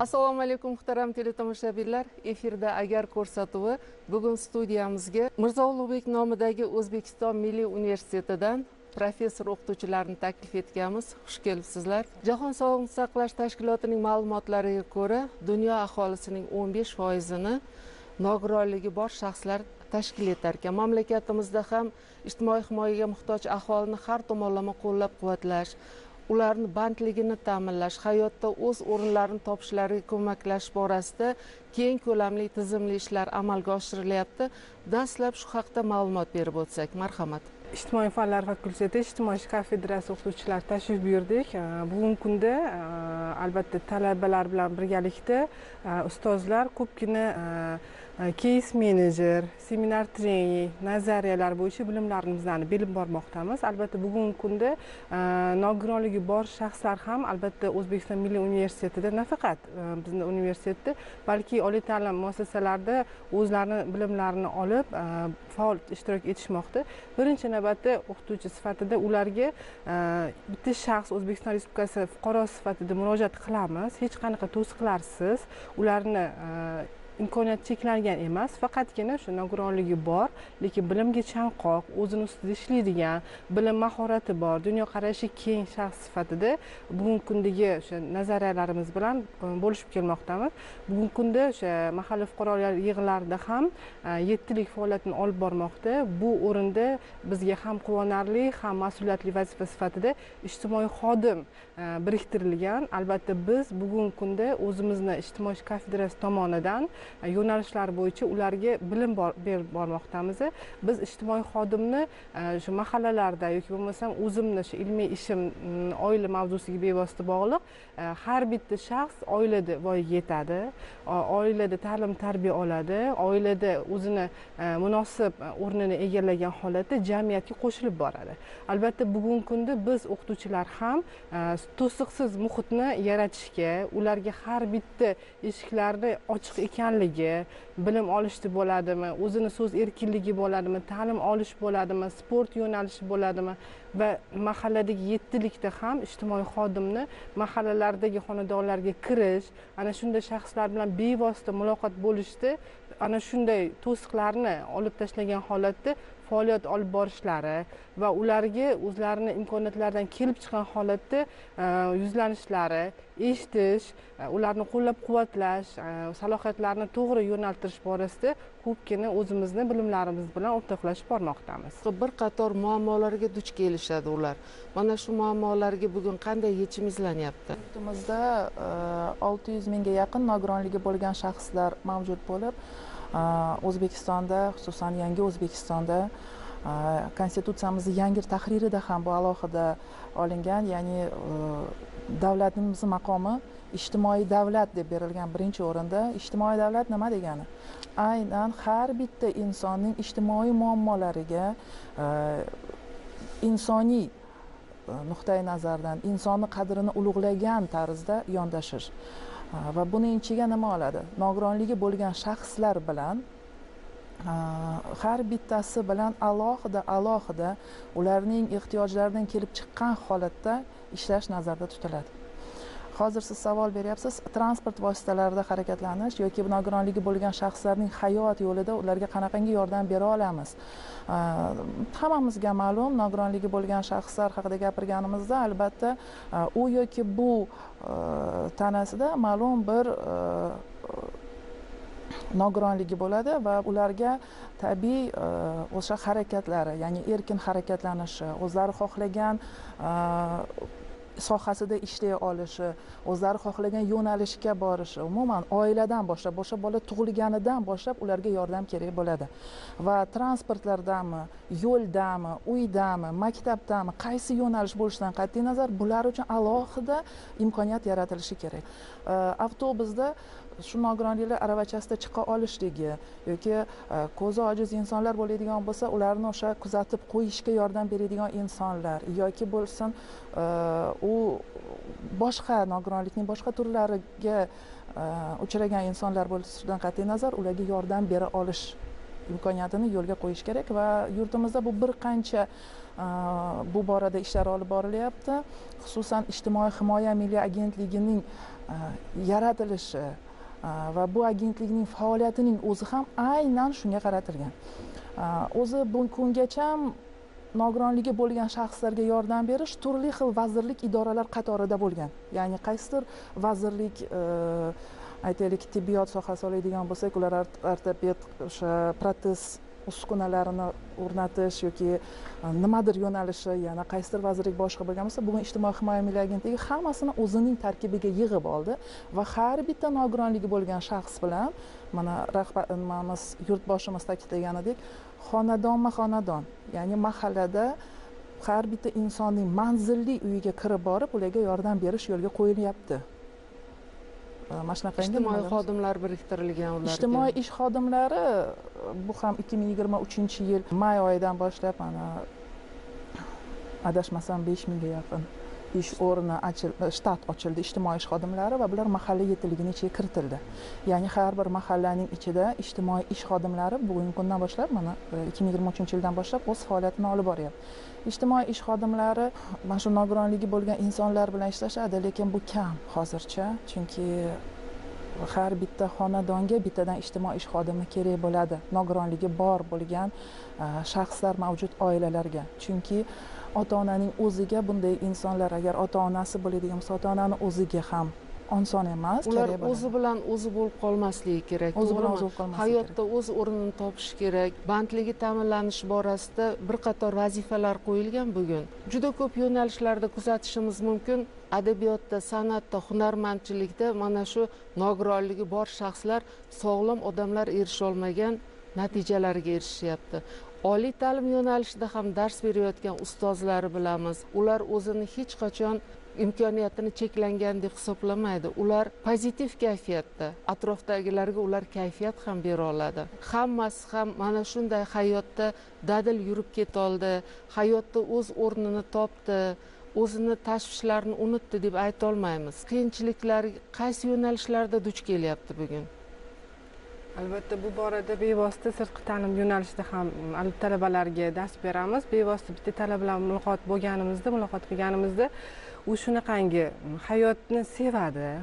assalomu alaykum muhtaram teletomoshabinlar. Efirda agar ko'rsatuvi bugun studiyamizga mirzo ulug'bek nomidagi o'zbekiston milliy universitetidan professor o'qituvchilarni taklif etganmiz. Xush kelibsizlar. Jahon sog'liqni saqlash tashkilotining ma'lumotlariga ko'ra dunyo aholisining o'n besh foizini nogironligi bor shaxslar tashkil etar ekan. Mamlakatimizda ham ijtimoiy himoyaga muhtoj aholini har tomonlama qo'llab quvvatlash ularni bandligini ta'minlash hayotda o'z o'rinlarini topishlariga ko'maklashish borasida keng ko'lamli tizimli ishlar amalga oshirilyapti. Dastlab shu haqda ma'lumot berib o'tsak marhamat. Ijtimoiy fanlar fakulteti ijtimoiy ish kafedrasi o'qituvchilari tashrif buyurdik. Bugungi kunda albatta talabalar bilan birgalikda ustozlar ko'pgina keys menejer seminar trening nazariyalar bo'yicha bilimlarimizni berib bormoqdamiz albatta bugungi kunda nogironligi bor shaxslar ham albatta o'zbekiston milliy universitetida nafaqat bizni universitetda balki oliy ta'lim muassasalarida o'zlarini bilimlarini olib э, faol ishtirok etishmoqda. Birinchi navbatda o'qituvchi sifatida ularga э, bitta shaxs o'zbekiston respublikasi fuqarosi sifatida murojaat qilamiz. Hech qanaqa to'siqlarsiz. Ularni э, imkoniyati cheklangan emas faqatgina o'sha nogironligi bor lekin bilimga chanqoq o'zini ustida ishlaydigan bilim mahorati bor. Dunyoqarashi keng shaxs sifatida bugungi kundagi o'sha nazariyalarimiz bilan e, bo'lishib kelmoqdamiz. Bugungi kunda o'sha mahalliy fuqarolar yig'inlarida ham e, yettilik faoliyatini olib bormoqda. Bu o'rinda bizga ham quvonarli ham mas'uliyatli vazifa sifatida ijtimoiy xodim E, biriktirilgan. Albatta biz bugungi kunda o'zimizni ijtimoiy kafedrasi tomonidan e, yo'nalishlar bo'yicha ularga bilim berib bormoqdamiz. Biz ijtimoiy xodimni e, shu mahallalarda yoki bo'lmasam o'zimni shu ilmiy ishim oila mavzusiga bevosita bog'liq har bitta shaxs oilada voyaga yetadi. Oilada ta'lim tarbiya oladi. Oilada o'zini munosib o'rnini egallagan holatda jamiyatga qo'shilib boradi. Albatta bugungi kunda biz o'qituvchilar ham to'siqsiz muhitni yaratishga ularga har bitta eshiklarni ochiq ekanligi bilim olishni bo'ladimi o'zini so'z erkinligi bo'ladimi ta'lim olish bo'ladimi sport yo'nalishi bo'ladimi va mahalladagi yettilikda ham ijtimoiy xodimni mahallalardagi xonadonlarga kirish ana shunday shaxslar bilan bevosita muloqot bo'lishni ana shunday to'siqlarni olib tashlagan holatda faoliyat olib borishlari va ularga o'zlarini imkoniyatlaridan kelib chiqqan holatda e, yuzlanishlari eshitish e, ularni qo'llab quvvatlash e, salohiyatlarini to'g'ri yo'naltirish borasida ko'pgina o'zimizni bilimlarimiz bilan o'rtoqlashib bormoqdamiz. Bir qator muammolarga duch kelishadi ular. Mana shu muammolarga bugun qanday yechim izlanyapti? Yurtimizda olti yuz mingga yaqin nogironligi bo'lgan shaxslar mavjud bo'lib o'zbekistonda xususan yangi o'zbekistonda konstitutsiyamizni yangi tahririda ham bu alohida olingan ya'ni davlatimiz maqomi ijtimoiy davlat deb berilgan birinchi o'rinda ijtimoiy davlat nima degani aynan har bitta insonning ijtimoiy muammolariga insoniy nuqtai nazardan insonni qadrini ulug'lagan tarzda yondashish va buni ichiga nima oladi? Nogironligi bo'lgan shaxslar bilan har bittasi bilan alohida alohida ularning ehtiyojlaridan kelib chiqqan holatda ishlash nazarda tutiladi. Hozir siz savol beryapsiz. Transport vositalarida harakatlanish yoki nogironligi bo'lgan shaxslarning hayot yo'lida ularga qanaqangi yordam bera olamiz? Hammamizga ma'lum nogironligi bo'lgan shaxslar haqida gapirganimizda albatta u yoki bu tanasida ma'lum bir nogironligi bo'ladi va ularga tabiiy o'sha harakatlari ya'ni erkin harakatlanishi o'zlari xohlagan sohasida ishlay olishi o'zlari xohlagan yo'nalishga borishi umuman oiladan boshlab o'sha bola tug'ilganidan boshlab ularga yordam kerak bo'ladi. Va transportlardami yo'ldami uydami maktabdami qaysi yo'nalish bo'lishidan qat'iy nazar bular uchun alohida imkoniyat yaratilishi kerak. Avtobusda shu nogironliklar aravachasida chiqa olishligi yoki e, ko'zi ojiz insonlar bo'ladigan bo'lsa ularni o'sha kuzatib qo'yishga yordam beradigan insonlar yoki bo'lsin e, u boshqa nogironlikning boshqa turlariga e, uchragan insonlar bo'lishidan qat'iy nazar ularga yordam bera olish imkoniyatini yo'lga qo'yish kerak va yurtimizda bu bir qancha bu borada ishlar olib borilyapti. Xususan ijtimoiy himoya milliy agentligining yaratilishi va bu agentlikning faoliyatining o'zi ham aynan shunga qaratilgan. O'zi bugungacha nogironligi bo'lgan shaxslarga yordam berish turli xil vazirlik idoralar qatorida bo'lgan. Ya'ni qaysidir vazirlik e, aytaylik tibbiyot sohasi oladigan bo'lsak ular ortoped o'sha protez uskunalarini o'rnatish yoki e, nimadir yo'nalishi yana qaysidir vazirlik boshqa bo'lgan bo'lsa bugun ijtimoiy himoya milliy agentligi hammasini o'zining tarkibiga yig'ib oldi va har bitta nogironligi bo'lgan shaxs bilan mana rahbar e, nimamiz yurtboshimiz ta'kidlaganidek xonadonma xonadon ya'ni mahallada har bitta insonning manzilli uyiga kirib borib ularga yordam berish yo'lga qo'yilyapti. Mana shunaqa ijtimoiy xodimlar biriktirilgan ularga ijtimoiy ish xodimlari bu ham ikki ming yigirma uchinchi yil may oyidan boshlab mana adashmasam besh mingga yaqin ish o'rni e, shtat ochildi ijtimoiy ish xodimlari va bular mahalla yettiligining ichiga kiritildi. Ya'ni har bir mahallaning ichida ijtimoiy ish xodimlari bugungi kundan boshlab mana e, ikki ming yigirma uchinchi yildan boshlab o'z faoliyatini olib boryapti. Ijtimoiy ish xodimlari mana shu nogironligi bo'lgan insonlar bilan ishlashadi lekin bu kam hozircha chunki har bitta xonadonga bittadan ijtimoiy ish xodimi kerak bo'ladi. Nogironligi bor bo'lgan e, shaxslar mavjud oilalarga. Chunki ota onaning o'ziga bunday insonlar agar ota onasi bo'ladigan bo'lsa ota onani o'ziga ham oson emas ular o'zi bilan o'zi bo'lib qolmasligi kerak o'zi bilan o'zi bo'lib qolmasligi hayotda o'z o'rnini topishi kerak. Bandligi ta'minlanishi borasida bir qator vazifalar qo'yilgan bugun. Juda ko'p yo'nalishlarda kuzatishimiz mumkin. Adabiyotda san'atda hunarmandchilikda mana shu nogironligi bor shaxslar sog'lom odamlar erisholmagan natijalarga erishishyapti oliy ta'lim yo'nalishida ham dars berayotgan ustozlari bilamiz. Ular o'zini hech qachon imkoniyatini cheklangan deb hisoblamaydi. Ular pozitiv kayfiyatda atrofdagilarga ular kayfiyat ham bera oladi. Hammasi ham mana shunday hayotda dadil yurib ketoldi hayotda o'z o'rnini topdi o'zini tashvishlarini unutdi deb aytolmaymiz qiyinchiliklar qaysi yo'nalishlarda duch kelyapti bugun? Albatta bu borada bevosita sirtqi ta'lim yo'nalishida ham mm, talabalarga dars beramiz. Bevosita bitta talaba bilan muloqot bo'lganimizda muloqot qilganimizda u shunaqangi hayotni sevadi e,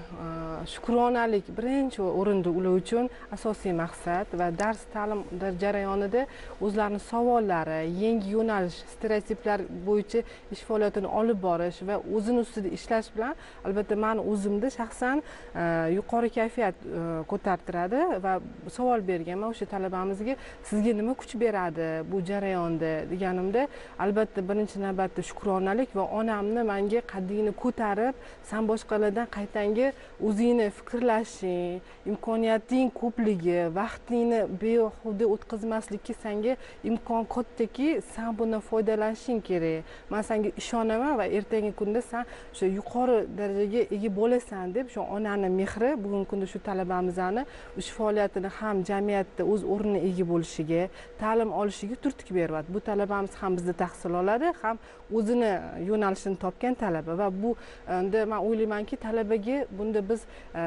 shukronalik birinchi o'rinda ular uchun asosiy maqsad va dars ta'lim jarayonida o'zlarini savollari yangi yo'nalish stereotiplar bo'yicha ish faoliyatini olib borish va o'zini ustida ishlash bilan albatta mani o'zimda shaxsan e, yuqori kayfiyat e, ko'tartiradi va savol berganman o'sha talabamizga sizga nima kuch beradi bu jarayonda deganimda albatta birinchi navbatda shukronalik va onamni menga qaddingni ko'tarib san boshqalardan qaytangi o'zingni fikrlashing imkoniyating ko'pligi vaqtingni behuda o'tkazmaslikka sanga imkon kattaki san bundan foydalanishing kerak. Man sanga ishonaman va ertangi kunda san o'sha yuqori darajaga ega bo'lasan deb shu onani mehri bugungi kunda shu talabamizni shu faoliyatini ham jamiyatda o'z o'rnini ega bo'lishiga ta'lim olishiga turtki beryapti bu talabamiz ham bizda tahsil oladi ham o'zini yo'nalishini topgan talaba. Va bu endi man o'ylaymanki talabaga bunda biz e,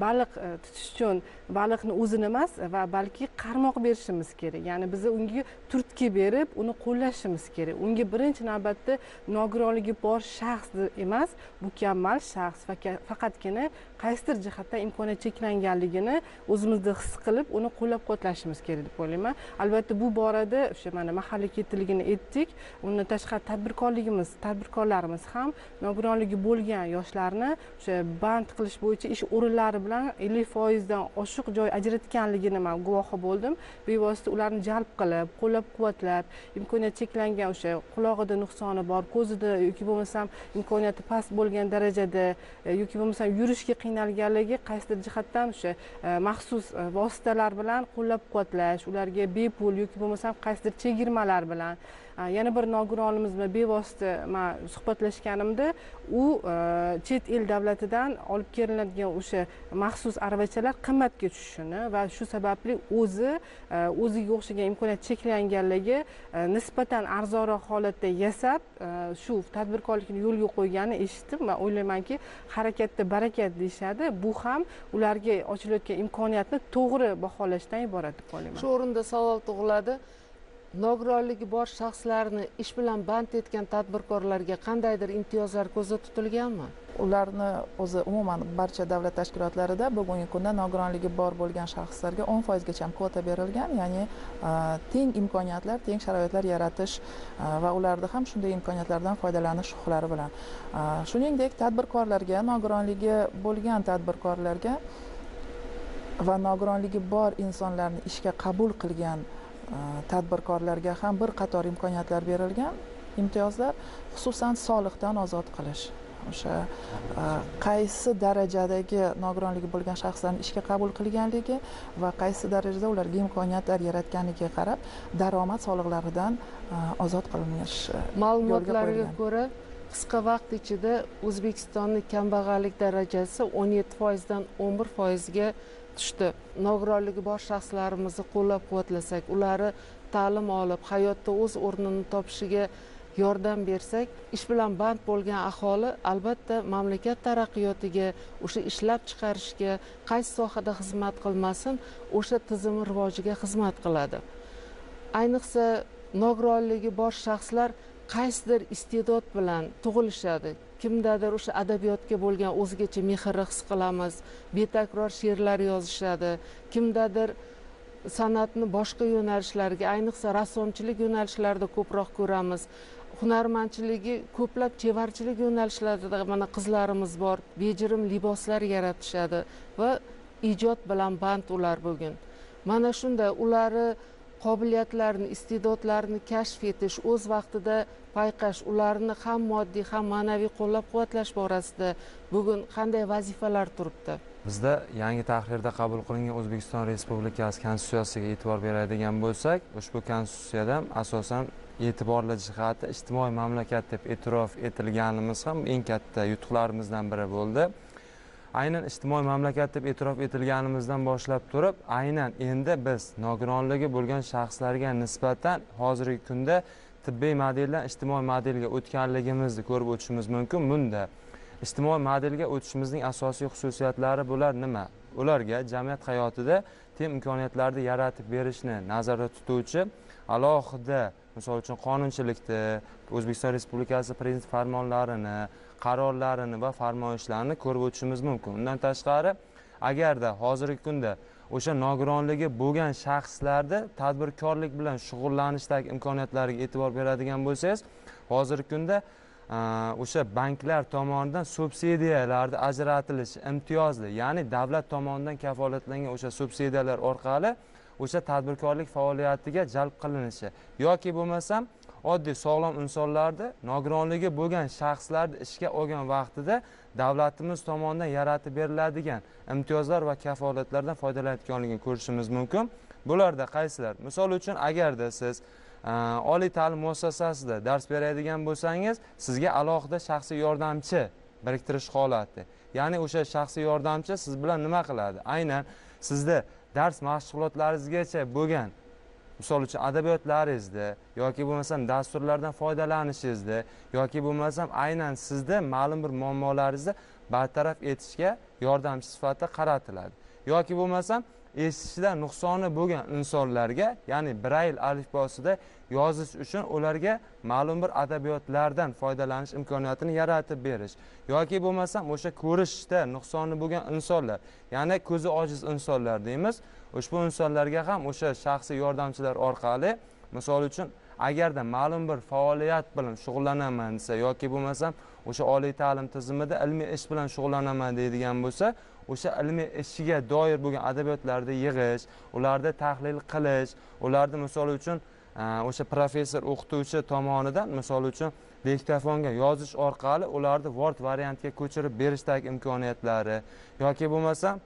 baliq e, tutish uchun baliqni o'zini emas e, va balki qarmoq berishimiz kerak. Ya'ni biz unga turtki berib uni qo'llashimiz kerak. Unga birinchi navbatda nogironligi bor shaxs emas mukammal shaxs faqatgina qaysidir jihatdan imkoniyati cheklanganligini o'zimizda his qilib uni qo'llab quvvatlashimiz kerak deb o'ylayman. Albatta bu borada o'sha mana mahalliy kettiligini aytdik. Undan tashqari tadbirkorligimiz tadbirkorlarimiz ham nogironligi bo'lgan yoshlarni o'sha band qilish bo'yicha ish o'rinlari bilan ellik foizdan oshiq joy ajratganligini man guvohi bo'ldim. Bevosita ularni jalb qilib qo'llab quvvatlab imkoniyati cheklangan o'sha qulog'ida nuqsoni bor ko'zida yoki bo'lmasam imkoniyati past bo'lgan darajada e, yoki bo'lmasam yurishga qiynalganligi qaysidir jihatdan o'sha e, maxsus e, vositalar bilan qo'llab quvvatlash ularga bepul yoki bo'lmasam qaysidir chegirmalar bilan yana bir nogironimiz bilan bevosita man suhbatlashganimda u e, chet el davlatidan olib kelinadigan o'sha maxsus aravachalar qimmatga tushishini va shu sababli o'zi e, o'ziga o'xshagan imkoniyati cheklanganlarga e, nisbatan arzonroq holatda yasab shu tadbirkorlikni yo'lga qo'yganini eshitdim va o'ylaymanki harakatda barakat deyishadi. Bu ham ularga ochilayotgan imkoniyatni to'g'ri baholashdan iborat deb o'ylayman. Shu o'rinda savol tug'iladi. Nogironligi bor shaxslarni ish bilan band etgan tadbirkorlarga qandaydir imtiyozlar ko'zda tutilganmi? Ularni o'zi umuman barcha davlat tashkilotlarida bugungi kunda nogironligi bor bo'lgan shaxslarga o'n foizgacha kvota berilgan ya'ni e, teng imkoniyatlar teng sharoitlar yaratish e, va ularni ham shunday imkoniyatlardan foydalanish huquqlari bilan. E, shuningdek tadbirkorlarga nogironligi bo'lgan tadbirkorlarga va nogironligi bor insonlarni ishga qabul qilgan tadbirkorlarga ham bir qator imkoniyatlar berilgan imtiyozlar xususan soliqdan ozod qilish. O'sha qaysi darajadagi nogironligi bo'lgan shaxslarni ishga qabul qilganligi va qaysi darajada ularga imkoniyatlar yaratganiga qarab daromad soliqlaridan ozod qilinish ma'lumotlarga ko'ra qisqa vaqt ichida o'zbekistonni kambag'allik darajasi o'n yetti foizdan o'n bir foizga tushdi. Nogironligi bor shaxslarimizni qo'llab quvvatlasak ularni ta'lim olib hayotda o'z o'rnini topishiga yordam bersak ish bilan band bo'lgan aholi albatta mamlakat taraqqiyotiga o'sha ishlab chiqarishga qaysi sohada xizmat qilmasin o'sha tizimni rivojiga xizmat qiladi. Ayniqsa nogironligi bor shaxslar qaysidir iste'dod bilan tug'ilishadi. Kimdadir o'sha adabiyotga bo'lgan o'zgacha mehrni his qilamiz betakror she'rlar yozishadi kimdadir san'atni boshqa yo'nalishlarga ayniqsa rassomchilik yo'nalishlarida ko'proq ko'ramiz. Hunarmandchiligi ko'plab chevarchilik yo'nalishlarida mana qizlarimiz bor bejirim liboslar yaratishadi va ijod bilan band ular bugun mana shunday ularni qobiliyatlarini iste'dodlarini kashf etish o'z vaqtida payqash ularni ham moddiy ham ma'naviy qo'llab quvvatlash borasida bugun qanday vazifalar turibdi? Bizda yangi tahrirda qabul qilingan o'zbekiston respublikasi konstitutsiyasiga e'tibor beradigan bo'lsak ushbu konstitutsiyadan asosan e'tiborli jihati ijtimoiy mamlakat deb e'tirof etilganimiz ham eng katta yutuqlarimizdan biri bo'ldi. Aynan ijtimoiy mamlakat deb e'tirof etilganimizdan boshlab turib aynan endi biz nogironligi bo'lgan shaxslarga nisbatan hozirgi kunda tibbiy modeldan ijtimoiy modelga o'tganligimizni ko'rib o'tishimiz mumkin. Bunda ijtimoiy modelga o'tishimizning asosiy xususiyatlari bular nima? Ularga jamiyat hayotida teng imkoniyatlarni yaratib berishni nazarda tutuvchi alohida misol uchun qonunchilikda o'zbekiston respublikasi prezident farmonlarini qarorlarini va farmoyishlarini ko'rib o'tishimiz mumkin. Undan tashqari agarda hozirgi kunda o'sha nogironligi bo'lgan shaxslarni tadbirkorlik bilan shug'ullanishdagi imkoniyatlariga e'tibor beradigan bo'lsangiz hozirgi kunda e, o'sha banklar tomonidan subsidiyalarni ajratilishi imtiyozli ya'ni davlat tomonidan kafolatlangan o'sha subsidiyalar orqali o'sha tadbirkorlik faoliyatiga jalb qilinishi yoki bo'lmasam oddiy sog'lom insonlarni nogironligi bo'lgan shaxslarni ishga olgan vaqtida davlatimiz tomonidan yaratib beriladigan imtiyozlar va kafolatlardan foydalanayotganligini ko'rishimiz mumkin. Bularda qaysilar? Misol uchun agarda siz e, oliy ta'lim muassasasida dars beradigan bo'lsangiz sizga alohida shaxsiy yordamchi biriktirish holati. Ya'ni o'sha shaxsiy yordamchi siz bilan nima qiladi? Aynan sizni dars mashg'ulotlaringizgacha bo'lgan misol uchun adabiyotlaringizda yoki bo'lmasam dasturlardan foydalanishingizda yoki bo'lmasam aynan sizda ma'lum bir muammolaringizni bartaraf etishga yordamchi sifatida qaratiladi. Yoki bo'lmasam eshitishda nuqsoni bo'lgan insonlarga ya'ni brayl alifbosida yozish uchun ularga ma'lum bir adabiyotlardan foydalanish imkoniyatini yaratib berish. Yoki bo'lmasam o'sha ko'rishda nuqsoni bo'lgan insonlar ya'ni ko'zi ojiz insonlar deymiz. Ushbu insonlarga ham o'sha shaxsiy yordamchilar orqali misol uchun agarda ma'lum bir faoliyat bilan shug'ullanaman desa yoki bo'lmasam o'sha oliy ta'lim tizimida ilmiy ish bilan shug'ullanaman deydigan bo'lsa o'sha ilmiy ishiga doir bo'lgan adabiyotlarni yig'ish ularni tahlil qilish ularni misol uchun e, o'sha professor o'qituvchi tomonidan misol uchun diktofonga yozish orqali ularni word variantga ko'chirib berishdagi imkoniyatlari yoki bo'lmasa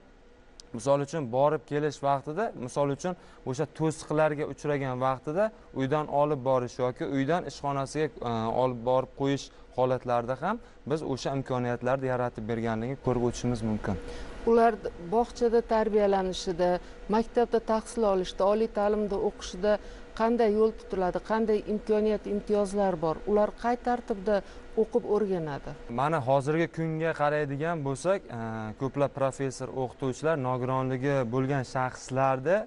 misol uchun borib kelish vaqtida misol uchun o'sha to'siqlarga uchragan vaqtida uydan olib borish yoki uydan ishxonasiga e, olib borib qo'yish holatlarida ham biz o'sha imkoniyatlarni yaratib berganligini ko'rib o'tishimiz mumkin. Ular bog'chada tarbiyalanishida maktabda tahsil olishda oliy ta'limda o'qishida qanday yo'l tutiladi qanday imkoniyat imtiyozlar bor ular qay tartibda o'qib o'rganadi? Mana hozirgi kunga qaraydigan bo'lsak e, ko'plab professor o'qituvchilar nogironligi bo'lgan shaxslarni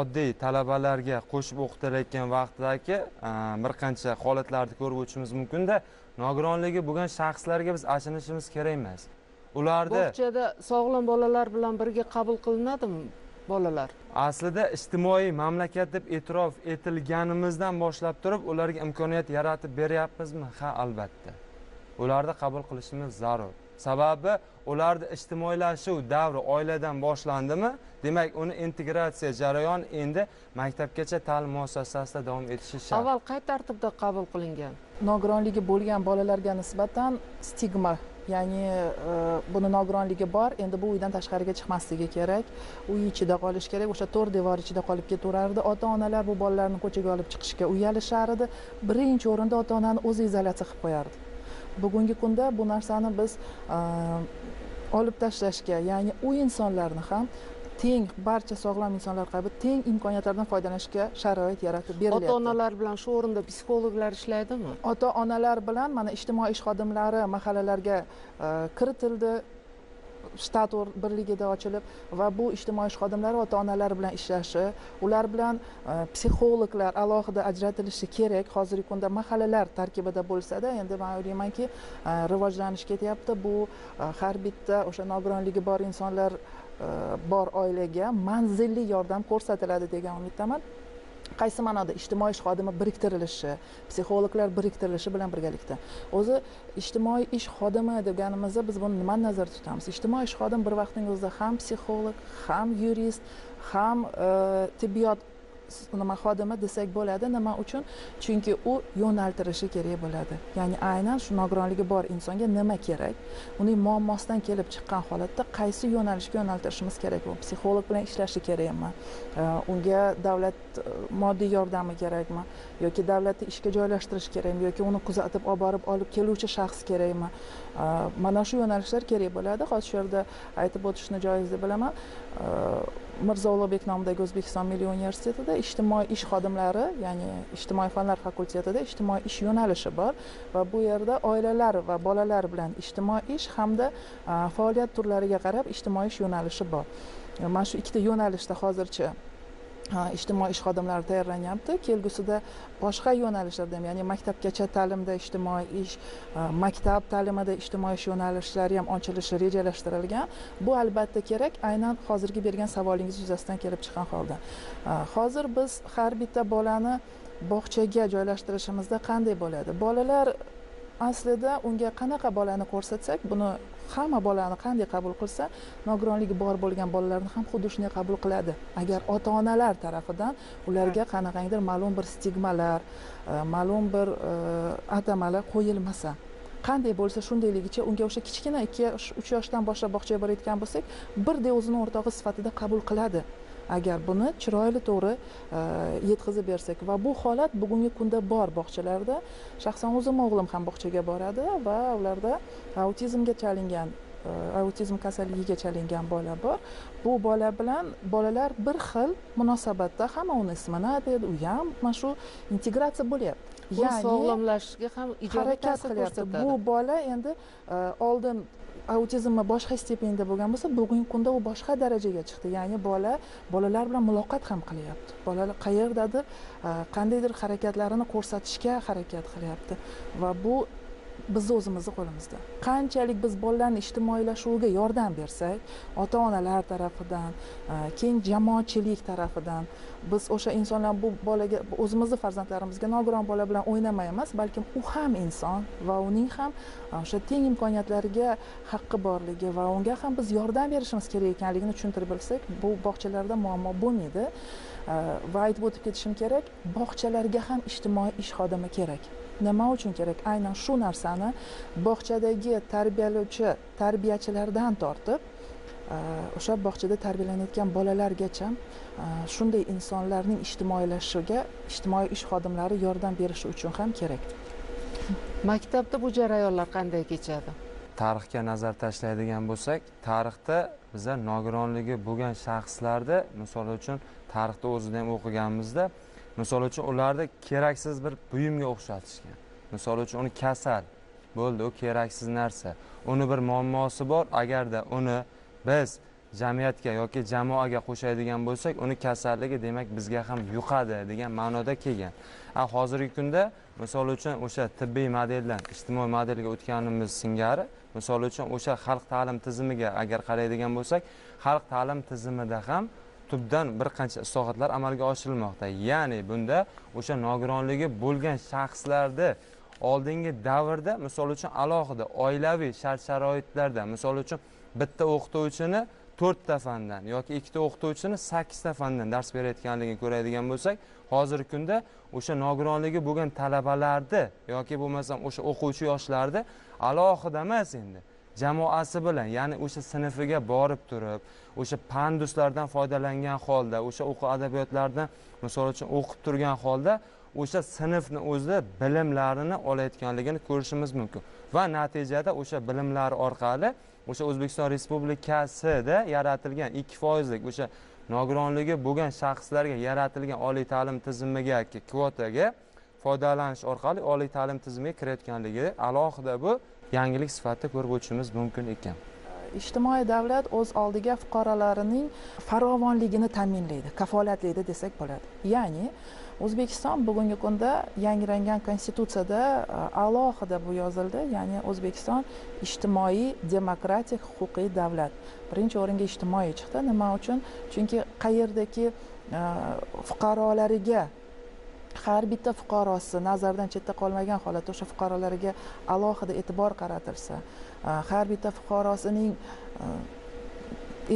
oddiy talabalarga qo'shib o'qitilayotgan vaqtdagi e, bir qancha holatlarni ko'rib o'tishimiz mumkinda. Nogironligi bo'lgan shaxslarga biz achinishimiz kerak emas. Ularni bog'chada sog'lom bolalar bilan birga qabul qilinadimi bolalar? Aslida ijtimoiy mamlakat deb e'tirof etilganimizdan boshlab turib ularga imkoniyat yaratib beryapmizmi? Ha albatta. Ularni qabul qilishimiz zarur. Sababi ularni ijtimoiylashuv davri oiladan boshlandimi? Demak uni integratsiya jarayoni endi maktabgacha ta'lim muassasasida davom etishi shart. Avval qay tartibda qabul qilingan? Nogironligi bo'lgan bolalarga nisbatan stigma ya'ni e, buni nogironligi bor. Endi bu uydan tashqariga chiqmasligi kerak. Uy ichida qolish kerak. O'sha to'rt devor ichida qolib ketaverardi ota onalar bu bolalarni ko'chaga olib chiqishga uyalishar edi birinchi o'rinda ota onani o'zi izolyatsiya qilib qo'yardi. Bugungi kunda bu narsani biz e, olib tashlashga ya'ni u insonlarni ham teng barcha sog'lom insonlar kabi teng imkoniyatlardan foydalanishga sharoit yaratib berilyapti. Ota onalar bilan shu o'rinda psixologlar ishlaydimi? Ota onalar bilan mana ijtimoiy ish xodimlari mahallalarga kiritildi shtat birligida ochilib va bu ijtimoiy ish xodimlari ota onalar bilan ishlashi ular bilan e, psixologlar alohida ajratilishi kerak. Hozirgi kunda mahallalar tarkibida bo'lsada endi man o'ylaymanki e, rivojlanish ketyapti. Bu e, har bitta o'sha nogironligi bor insonlar E, bor oilaga manzilli yordam ko'rsatiladi degan umiddaman. Qaysi ma'noda? Ijtimoiy ish xodimi biriktirilishi psixologlar biriktirilishi bilan birgalikda. O'zi ijtimoiy ish xodimi deganimizda biz buni nimani nazarda tutamiz? Ijtimoiy ish xodim bir vaqtning o'zida ham psixolog ham yurist ham e, tibbiyot nima xodimi desak bo'ladi. Nima uchun? Chunki u yo'naltirishi kerak bo'ladi. Ya'ni aynan shu nogironligi bor insonga nima kerak? Uning muammosidan kelib chiqqan holatda qaysi yo'nalishga yo'naltirishimiz kerak? U psixolog bilan ishlashi kerakmi? Unga davlat e, moddiy yordami kerakmi? Yoki davlatni ishga joylashtirish kerakmi? Yoki uni kuzatib olib borib olib keluvchi shaxs kerakmi? Mana shu yo'nalishlar kerak bo'ladi. Hozir shu yerda aytib o'tishni joiz deb bilaman. Mirzo ulug'bek nomidagi o'zbekiston milliy universitetida ijtimoiy ish xodimlari ya'ni ijtimoiy fanlar fakultetida ijtimoiy ish yo'nalishi bor va bu yerda oilalar va bolalar bilan ijtimoiy ish hamda faoliyat turlariga qarab ijtimoiy ish yo'nalishi bor. Mana shu ikkita yo'nalishda hozircha ijtimoiy ish xodimlari tayyorlanyapti. Kelgusida boshqa yo'nalishlarda ham ya'ni maktabgacha ta'limda ijtimoiy ish e, maktab ta'limida ijtimoiy ish yo'nalishlari ham ochilishi rejalashtirilgan. Bu albatta kerak. Aynan hozirgi bergan savolingiz yuzasidan kelib chiqqan holda. E, hozir biz har bitta bolani bog'chaga joylashtirishimizda qanday bo'ladi? Bolalar aslida unga qanaqa bolani ko'rsatsak buni hamma bolani qanday qabul qilsa nogironligi bor bo'lgan bolalarni ham xuddi shunday qabul qiladi. Agar ota onalar tarafidan ularga qanaqangdir ma'lum bir stigmalar e, ma'lum bir e, atamalar qo'yilmasa qanday bo'lsa shundayligicha unga o'sha kichkina ikki yosh uch yoshdan boshlab bog'chaga borayotgan bo'lsak birdek o'zini o'rtog'i sifatida qabul qiladi. Agar buni chiroyli to'g'ri e, yetkazib bersak va bu holat bugungi kunda bor bog'chalarda shaxsan o'zim o'g'lim ham bog'chaga boradi va ularda autizmga chalingan autizm kasalligiga chalingan bola bor. Bu bola bilan bolalar bir xil munosabatda hamma uni ismini aytadi u ham mana shu integratsiya bo'lyapti. Ya'ni sog'lomlashishga ham ijobiy ta'sir ko'rsatadi bu bola endi e, oldin autizmi boshqa stependa bo'lgan bo'lsa bugungi kunda u boshqa darajaga chiqdi. Ya'ni bola bolalar bilan muloqot ham qilyapti. Bolalar qayerdadir qandaydir harakatlarini ko'rsatishga harakat qilyapti. Va bu bizni o'zimizni qo'limizda. Qanchalik biz bolalarni ijtimoiylashuviga yordam bersak ota onalar tarafidan e, keyin jamoatchilik tarafidan biz o'sha insonlar bu bolaga o'zimizni farzandlarimizga nogiron bola bilan o'ynamay emas balkim u ham inson va uning ham e, o'sha teng imkoniyatlarga haqqi borligi va unga ham biz yordam berishimiz kerak ekanligini tushuntirib bilsak bu bog'chalarda muammo bo'lmaydi. E, va aytib o'tib ketishim kerak bog'chalarga ham ijtimoiy ish xodimi kerak. Nima uchun kerak? Aynan shu narsani bog'chadagi tarbiyalovchi tarbiyachilardan tortib o'sha bog'chada tarbiyalanayotgan bolalargacha shunday insonlarning ijtimoiylashishiga ijtimoiy ish xodimlari yordam berishi uchun ham kerak. Maktabda bu jarayonlar qanday kechadi? Tarixga nazar tashlaydigan bo'lsak tarixda biza nogironligi bo'lgan shaxslarni misol uchun tarixda o'zida ham o'qiganimizda misol uchun ularni keraksiz bir buyumga o'xshatishgan. Misol uchun uni kasal bo'ldi u keraksiz narsa. Uni bir muammosi bor agarda uni biz jamiyatga yoki jamoaga qo'shadigan bo'lsak uni kasalligi demak bizga ham yuqadi degan ma'noda kelgan. A hozirgi kunda misol uchun o'sha tibbiy modeldan ijtimoiy modelga o'tganimiz singari misol uchun o'sha xalq ta'lim tizimiga agar qaraydigan bo'lsak xalq ta'lim tizimida ham tubdan bir qancha islohotlar amalga oshirilmoqda. Ya'ni bunda o'sha nogironligi bo'lgan shaxslarni oldingi davrda misol uchun alohida oilaviy shart sharoitlarda misol uchun bitta o'qituvchini to'rtta fandan yoki ikkita o'qituvchini sakkizta fandan dars berayotganligini ko'radigan bo'lsak hozirgi kunda o'sha nogironligi bo'lgan talabalarni yoki bo'lmasam o'sha o'quvchi yoshlarni alohida emas endi jamoasi bilan ya'ni o'sha sinfiga borib turib o'sha panduslardan foydalangan holda o'sha o'quv adabiyotlardan misol uchun o'qib turgan holda o'sha sinfni o'zida bilimlarini olayotganligini ko'rishimiz mumkin. Va natijada o'sha bilimlar orqali o'sha o'zbekiston respublikasida yaratilgan ikki foizlik o'sha nogironligi bo'lgan shaxslarga yaratilgan oliy ta'lim tizimiga kvotaga foydalanish orqali oliy ta'lim tizimiga kirayotganligi alohida bu yangilik sifatida ko'rib o'tishimiz mumkin ekan. Ijtimoiy davlat o'z oldiga fuqarolarining farovonligini ta'minlaydi kafolatlaydi desak bo'ladi. Ya'ni o'zbekiston bugungi kunda yangilangan konstitutsiyada e, alohida bu yozildi. Ya'ni o'zbekiston ijtimoiy demokratik huquqiy davlat. Birinchi o'ringa ijtimoiy chiqdi. Nima uchun? Chunki qayerdaki e, fuqarolariga har bitta fuqarosi nazardan chetda qolmagan holatda o'sha fuqarolarga alohida e'tibor qaratilsa e, har bitta fuqarosining e,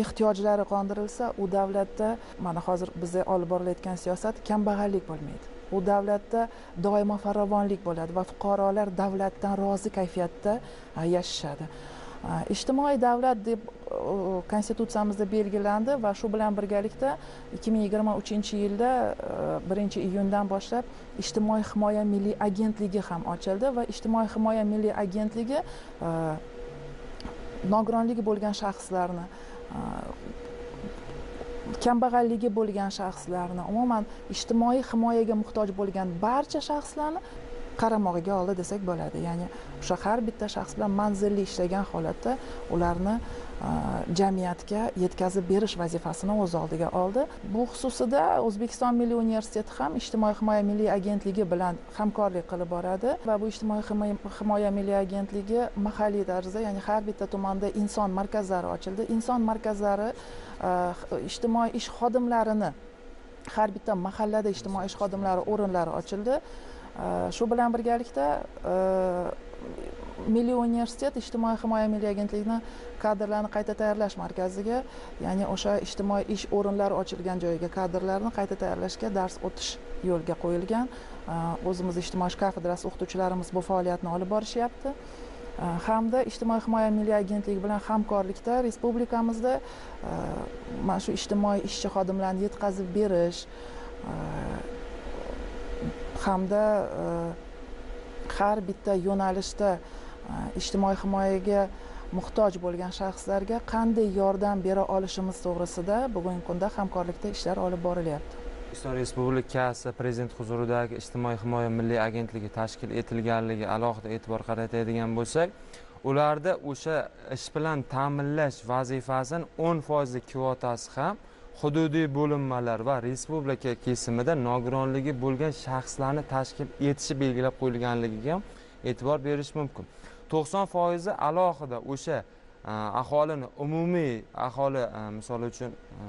ehtiyojlari qondirilsa u davlatda mana hozir bizda olib borilayotgan siyosat kambag'allik bo'lmaydi. U davlatda doimo farovonlik bo'ladi va fuqarolar davlatdan rozi kayfiyatda e, yashashadi. Ijtimoiy davlat deb konstitutsiyamizda belgilandi va shu bilan birgalikda ikki ming yigirma uchinchi yilda e, birinchi iyundan boshlab ijtimoiy himoya milliy agentligi ham ochildi va ijtimoiy himoya milliy agentligi e, nogironligi bo'lgan shaxslarni e, kambag'alligi bo'lgan shaxslarni umuman ijtimoiy himoyaga muhtoj bo'lgan barcha shaxslarni qaramog'iga oldi desak bo'ladi. Ya'ni o'sha har bitta shaxs bilan manzilli ishlagan holatda ularni e, jamiyatga yetkazib berish vazifasini o'z oldiga oldi. Bu xususida o'zbekiston milliy universiteti ham ijtimoiy himoya milliy agentligi bilan hamkorlik qilib boradi va bu ijtimoiy himoya milliy agentligi mahalliy tarzda ya'ni har bitta tumanda inson markazlari ochildi. Inson markazlari e, ijtimoiy ish xodimlarini har bitta mahallada ijtimoiy ish xodimlari o'rinlari ochildi. Shu bilan birgalikda milliy universitet ijtimoiy himoya milliy agentligini kadrlarni qayta tayyorlash markaziga ya'ni o'sha ijtimoiy ish o'rinlari ochilgan joyiga kadrlarni qayta tayyorlashga dars o'tish yo'lga qo'yilgan o'zimiz ijtimoiy ish kafedrasi o'qituvchilarimiz bu faoliyatni olib borishyapti hamda ijtimoiy himoya milliy agentligi bilan hamkorlikda respublikamizda mana shu ijtimoiy ishchi xodimlarni yetkazib berish hamda e, har bitta yo'nalishda e, ijtimoiy himoyaga muhtoj bo'lgan shaxslarga qanday yordam bera olishimiz to'g'risida bugungi kunda hamkorlikda ishlar olib borilyapti. O'zbekiston respublikasi prezident huzuridagi ijtimoiy himoya milliy agentligi tashkil etilganligi alohida e'tibor qaratadigan bo'lsak ularda o'sha ish bilan ta'minlash vazifasini o'n foizlik kvotasi ham hududiy bo'linmalar va respublika kesimida nogironligi bo'lgan shaxslarni tashkil etishi belgilab qo'yilganligiga ham e'tibor berish mumkin. To'qson foizi alohida o'sha e, aholini umumiy aholi e, misol uchun e,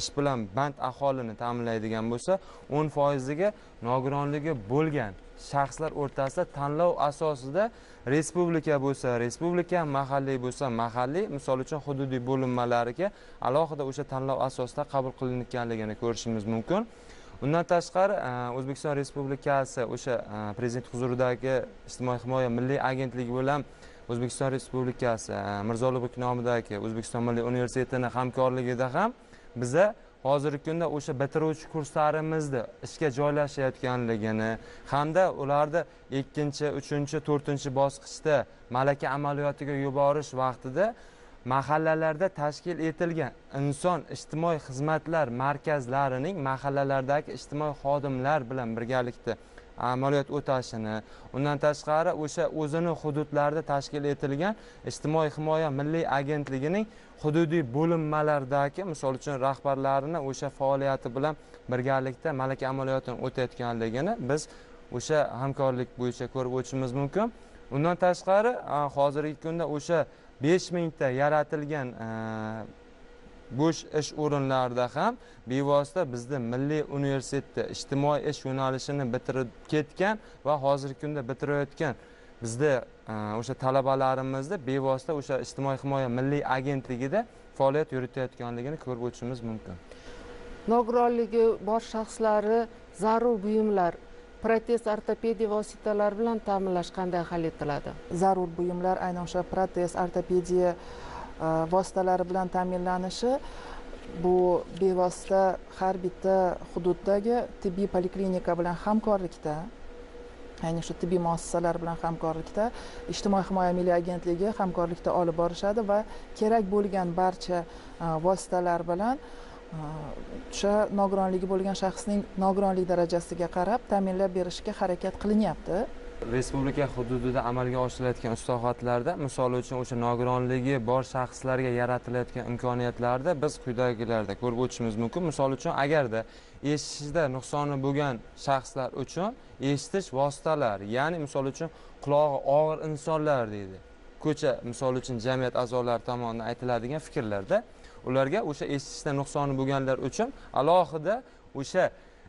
ish bilan band aholini ta'minlaydigan bo'lsa o'n foiziga nogironligi bo'lgan shaxslar o'rtasida tanlov asosida respublika bo'lsa respublika mahalliy bo'lsa mahalliy misol uchun hududiy bo'linmalariga alohida o'sha tanlov asosida qabul qilinayotganligini ko'rishimiz mumkin. Undan tashqari e, o'zbekiston respublikasi o'sha e, prezident huzuridagi ijtimoiy himoya milliy agentligi bilan o'zbekiston respublikasi e, mirzo ulug'bek nomidagi o'zbekiston milliy universitetini hamkorligida ham biza hozirgi kunda o'sha bitiruvchi kurslarimizni ishga joylashayotganligini hamda ularni ikkinchi uchinchi to'rtinchi bosqichda malaka amaliyotiga yuborish vaqtida mahallalarda tashkil etilgan inson ijtimoiy xizmatlar markazlarining mahallalardagi ijtimoiy xodimlar bilan birgalikda amaliyot o'tashini undan tashqari o'sha o'zini hududlarida tashkil etilgan ijtimoiy himoya milliy agentligining hududiy bo'linmalardagi misol uchun rahbarlarini o'sha faoliyati bilan birgalikda malaka amaliyotini o'tayotganligini biz o'sha hamkorlik bo'yicha ko'rib o'tishimiz mumkin. Undan tashqari hozirgi kunda o'sha besh mingta yaratilgan bo'sh ish o'rinlarida ham bevosita bizni milliy universitetda ijtimoiy ish yo'nalishini bitirib ketgan va hozirgi kunda bitirayotgan bizda o'sha talabalarimizni bevosita o'sha ijtimoiy himoya milliy agentligida faoliyat yuritayotganligini ko'rib o'tishimiz mumkin. Nogironligi bor shaxslari zarur buyumlar protez ortopediya vositalari bilan ta'minlash qanday hal etiladi? Zarur buyumlar aynan o'sha protez ortopediya E, vositalari bilan ta'minlanishi bu bevosita har bitta hududdagi tibbiy poliklinika bilan hamkorlikda ya'ni shu tibbiy muassasalar bilan hamkorlikda ijtimoiy himoya milliy agentligi hamkorlikda olib borishadi va kerak bo'lgan barcha e, vositalar bilan e, o'sha nogironligi bo'lgan shaxsning nogironlik darajasiga qarab ta'minlab berishga harakat qilinyapti. Respublika hududida amalga oshirilayotgan islohotlarda misol uchun o'sha nogironligi bor shaxslarga yaratilayotgan imkoniyatlarda biz quyidagilarda ko'rib o'tishimiz mumkin. Misol uchun agarda eshitishda nuqsoni bo'lgan shaxslar uchun eshitish vositalari ya'ni misol uchun qulog'i og'ir insonlar deydi. Ko'cha misol uchun jamiyat a'zolari tomonidan aytiladigan fikrlarda ularga o'sha eshitishda nuqsoni bo'lganlar uchun alohida o'sha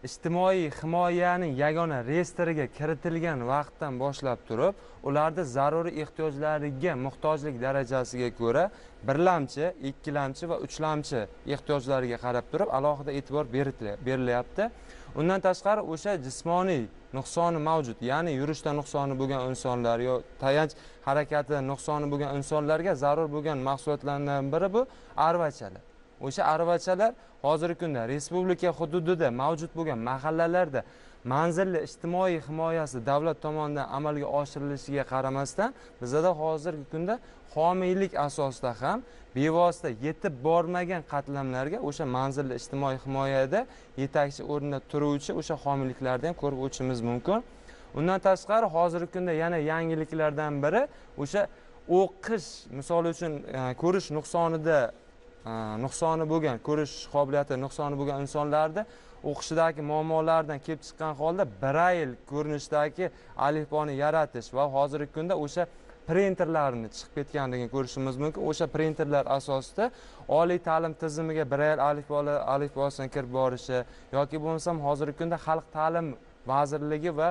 ijtimoiy himoyaning yagona reyestriga kiritilgan vaqtdan boshlab turib ularni zaruriy ehtiyojlariga muhtojlik darajasiga ko'ra birlamchi ikkilamchi va uchlamchi ehtiyojlariga qarab turib alohida e'tibor berilyapti. Undan tashqari o'sha jismoniy nuqsoni mavjud ya'ni yurishda nuqsoni bo'lgan insonlar yo tayanch harakati nuqsoni bo'lgan insonlarga zarur bo'lgan mahsulotlardan biri bu aravachalar o'sha aravachalar hozirgi kunda respublika hududida mavjud bo'lgan mahallalarda manzilli ijtimoiy himoyasi davlat tomonidan amalga oshirilishiga qaramasdan bizada hozirgi kunda homiylik asosida ham bevosita yetib bormagan qatlamlarga o'sha manzilli ijtimoiy himoyada yetakchi o'rinda turuvchi o'sha homiyliklarni ham ko'rib o'tishimiz mumkin. Undan tashqari hozirgi kunda yana yangiliklardan biri o'sha o'qish misol uchun e, ko'rish nuqsonida Э, nuqsoni bo'lgan ko'rish qobiliyati nuqsoni bo'lgan insonlarni o'qishidagi muammolardan kelib chiqqan holda brayl ko'rinishdagi alifboni yaratish va hozirgi kunda o'sha printerlarni chiqib ketganligini ko'rishimiz mumkin. O'sha printerlar asosida oliy ta'lim tizimiga brayl alifbosini kirib borishi yoki bo'lmasam hozirgi kunda xalq ta'lim vazirligi va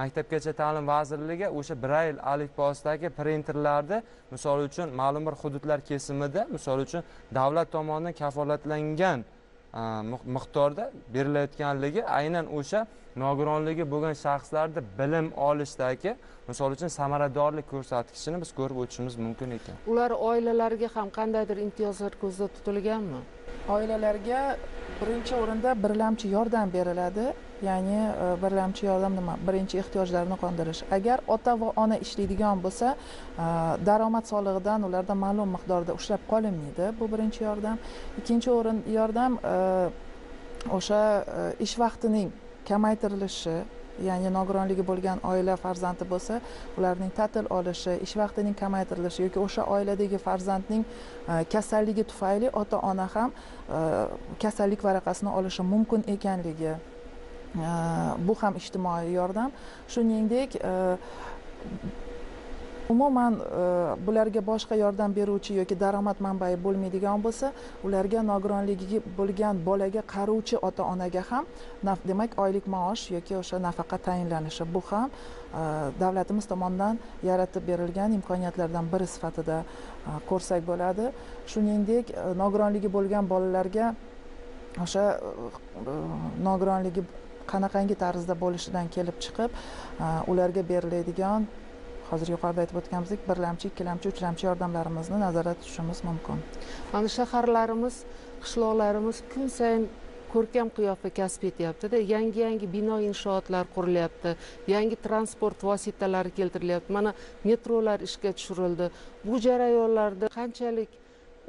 maktabgacha ta'lim vazirligi o'sha brayl alifbosidagi printerlarni misol uchun ma'lum bir hududlar kesimida misol uchun davlat tomonidan kafolatlangan miqdorda berilayotganligi aynan o'sha nogironligi bo'lgan shaxslarni bilim olishdagi misol uchun samaradorlik ko'rsatkichini biz ko'rib o'tishimiz mumkin ekan. Ular oilalariga ham qandaydir imtiyozlar ko'zda tutilganmi? Oilalarga birinchi o'rinda birlamchi yordam beriladi ya'ni e, birlamchi yordam nima? Birinchi ehtiyojlarni qondirish. Agar ota va ona ishlaydigan bo'lsa e, daromad solig'idan ularda ma'lum miqdorda ushlab qolinmaydi bu birinchi yordam. Ikkinchi o'rin yordam e, o'sha ish vaqtining kamaytirilishi ya'ni nogironligi bo'lgan oila farzandi bo'lsa ularning ta'til olishi ish vaqtining kamaytirilishi yoki o'sha oiladagi farzandning kasalligi tufayli ota ona ham kasallik varaqasini olishi mumkin ekanligi bu ham ijtimoiy yordam shuningdek umuman bularga boshqa yordam beruvchi yoki daromad manbai bo'lmaydigan bo'lsa ularga nogironligi bo'lgan bolaga qaruvchi ota onaga ham demak oylik maosh yoki o'sha nafaqa tayinlanishi bu ham davlatimiz tomonidan yaratib berilgan imkoniyatlardan biri sifatida ko'rsak bo'ladi shuningdek nogironligi bo'lgan bolalarga o'sha nogironligi qanaqangi tarzda bo'lishidan kelib chiqib ularga beriladigan hozir yuqorida aytib o'tganimizdek birlamchi ikkilamchi uchlamchi yordamlarimizni nazarda tutishimiz mumkin. Mana shaharlarimiz qishloqlarimiz kun sayin ko'rkam qiyofa kasb etyaptida. Yangi yangi bino inshootlar qurilyapti yangi transport vositalari keltirilyapti. Mana metrolar ishga tushirildi. Bu jarayonlarda qanchalik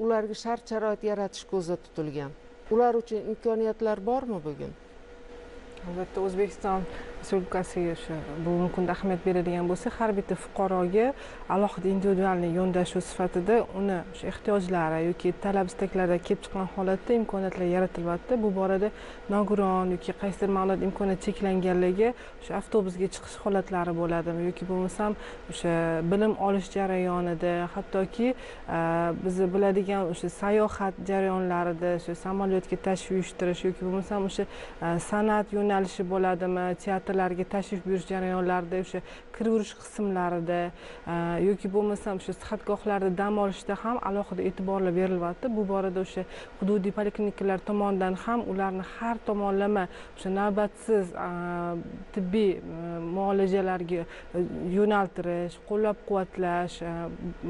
ularga shart sharoit yaratish ko'zda tutilgan? Ular uchun imkoniyatlar bormi bugun? Albatta o'zbekiston respublikasiga o'sha bu kunda ahamiyat beradigan bo'lsak har bitta fuqaroga alohida individualniy yondashuv sifatida uni o'sha ehtiyojlari yoki talab istaklaridan kelib chiqqan holatda imkoniyatlar yaratilyapti. Bu borada nogiron yoki qaysidir ma'noda imkoniyat cheklanganlarga o'sha avtobusga chiqish holatlari bo'ladimi yoki bo'lmasam o'sha bilim olish jarayonida hattoki e, bizni biladigan o'sha sayohat jarayonlarida o'sha samolyotga tashrif uyushtirish yoki bo'lmasam o'sha e, san'at yo'nalishi bo'ladimi teatr maktablarga tashrif buyurish jarayonlarida o'sha kiraverish qismlarida e, yoki bo'lmasam o'sha sihatgohlarda dam olishda ham alohida e'tiborlar berilyapti bu borada o'sha hududiy poliklinikalar tomonidan ham ularni har tomonlama o'sha navbatsiz e, tibbiy e, muolajalarga yo'naltirish qo'llab quvvatlash